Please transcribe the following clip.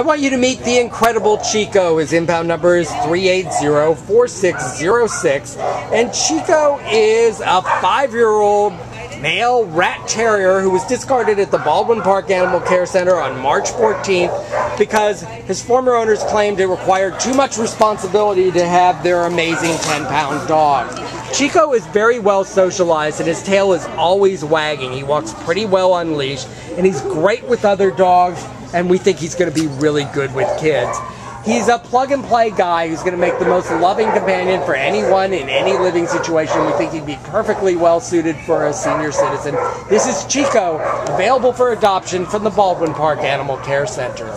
I want you to meet the incredible Chico. His impound number is 380-4606. And Chico is a five-year-old male rat terrier who was discarded at the Baldwin Park Animal Care Center on March 14th because his former owners claimed it required too much responsibility to have their amazing 10-pound dog. Chico is very well socialized and his tail is always wagging. He walks pretty well unleashed and he's great with other dogs and we think he's going to be really good with kids. He's a plug and play guy who's going to make the most loving companion for anyone in any living situation. We think he'd be perfectly well suited for a senior citizen. This is Chico, available for adoption from the Baldwin Park Animal Care Center.